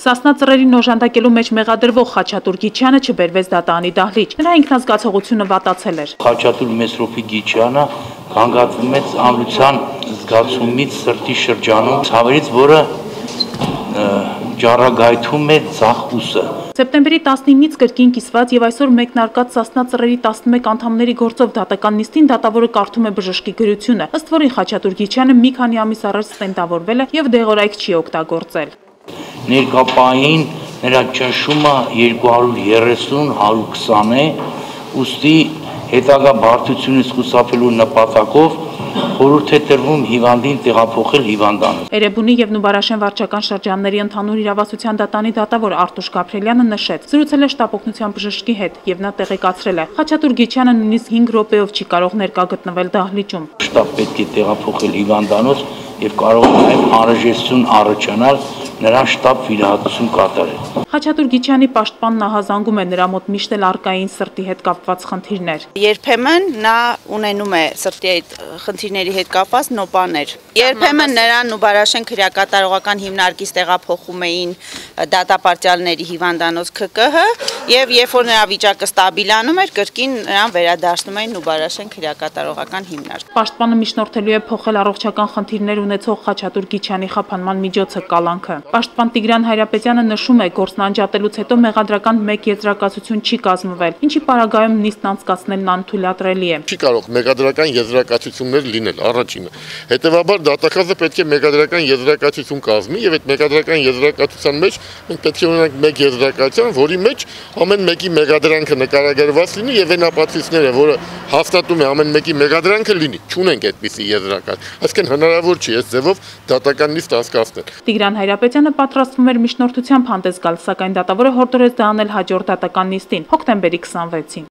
Սասնա ծռերին օժանդակելու մեջ մեղադրվող Խաչատուր Գիչյանը չբերվեց դատանի դահլիճ։ Նրա ինքնազգացողությունը վատացել էր։ Խաչատուր Մեսրոպի Գիչյանը կանգնացում է ամրության զգացումից սրտի շրջանում, ցավերից, որը ջարագայթում է ցախ ուսը։ Սեպտեմբերի 19-ից կրկին կիսված եւ այսօր մեկնարկած Սասնա ծռերի 11 անդամների գործով դատական նիստին դատավորը կարդում է բժշկի գրությունը, ըստ որի Խաչատուր Գիչյանը մի քանի ամիս առաջ ստենտավորվել է եւ դեղորայք չի օգտագործել։ Ներկապային նրա ճնշումը 230-120 է, ուստի հետագա բարդությունից խուսափելու նպատակով խորհուրդ է տրվում հիվանդին տեղափոխել հիվանդանոց։ Էրեբունի եւ Նուբարաշեն վարչական շրջանների ընդհանուր իրավասության դատանի դատավոր Արտուշ Գաբրելյանը նշեց. զրուցել է շտապօգնության բժշկի հետ եւ նա տեղեկացրել է. Խաչատուր Գիչյանը նույնիսկ 5 րոպեով չի կարող ներկա գտնվել դահլիճում։ Շտապ պետք է տեղափոխել հիվանդանոց եւ կարող է նաեւ անհրաժեշտություն առաջանալ նրան շտապ վիրահատություն կատարել։ Խաչատուր Գիչյանի պաշտպանն ահազանգում է նրա մոտ միշտ էլ արկային սրտի հետ կապված խնդիրներ։ Երբեմն նա ունենում է սրտի այդ խնդիրների հետ կապված նոպաներ։ Երբեմն նրան ու Բարաշեն քրեակատարողական հիմնարկից տեղափոխում էին դատապարտյալների հիվանդանոց ՔԿՀ եւ երբ որ նրա վիճակը ստաբիլանում էր, կրկին նրան վերադարձնում էին Նուբարաշեն քրեակատարողական հիմնարկ։ Պաշտպանը միջնորդելու է փոխել առողջական խնդիրներ ունեցող Խաչատուր Գիչյանի խափանման միջոցը կալանքը։ Պաշտպան Տիգրան Հայրապետյանը նշում է, գործն անջատելուց հետո մեղադրական մեկ եզրակացություն չի կազմվել, ինչի պարագայում նիստն անցկացնելն անթույլատրելի է։ Չի կարող մեղադրական եզրակացություններ լինել առաջինը։ Հետևաբար դատախազը պետք է մեղադրական եզրակացություն կազմի եւ այդ մեղադրական եզրակացության մեջ մենք պետք է ունենանք մեկ եզրակացություն, որի մեջ ամեն մեկի մեղադրանքը նկարագրված լինի եւ այն ապացույցները, որը հաստատում է ամեն մեկի մեղադրանքը լինի։ Չունենք այդպիսի եզրակաց։ Այսինքն հնարավոր չի այս ձևով դատական նիստ անցկացնել։ Տիգրան Հայրապետյանը պատրաստվում էր միջնորդությամբ հանդես գալ, սակայն դատավորը հորդորեց դա անել հաջորդ դատական նիստին, հոկտեմբերի 26-ին։